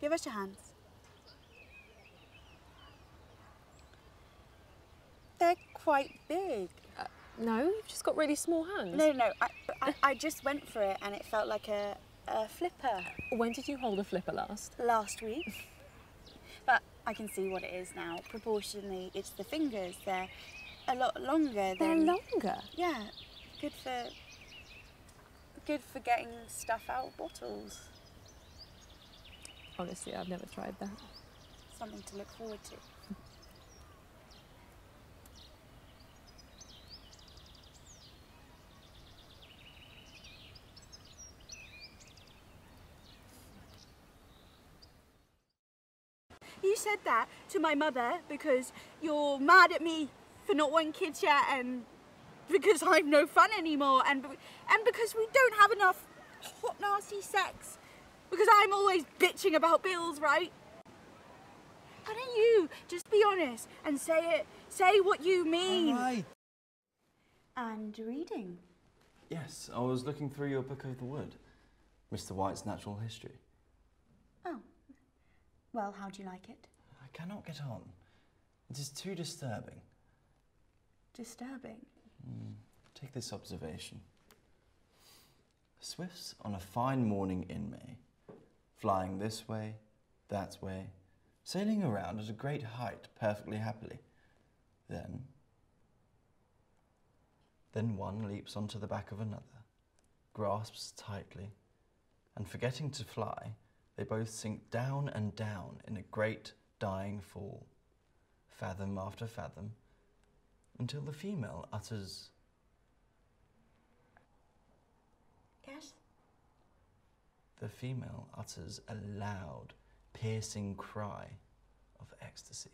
Give us your hands. They're quite big. Uh, no, you've just got really small hands. No, no, I, I, I just went for it and it felt like a, a flipper When did you hold a flipper last? last week. But I can see what it is now. Proportionally, it's the fingers. They're a lot longer They're longer. Yeah, good for. Good for getting stuff out of bottles. Honestly, I've never tried that. Something to look forward to. You said that to my mother because you're mad at me for not wanting kids yet and because I'm no fun anymore and, and because we don't have enough hot nasty sex because I'm always bitching about bills, right? Why don't you just be honest and say it, say what you mean? Right. And reading. Yes, I was looking through your book of the wood, Mr. White's Natural History. Oh, well, how do you like it? I cannot get on. It is too disturbing. Disturbing. Hmm. Take this observation. Swifts on a fine morning in May, flying this way, that way, sailing around at a great height perfectly happily. Then, then one leaps onto the back of another, grasps tightly, and forgetting to fly, they both sink down and down in a great dying fall, fathom after fathom, until the female utters Yes? The female utters a loud, piercing cry of ecstasy.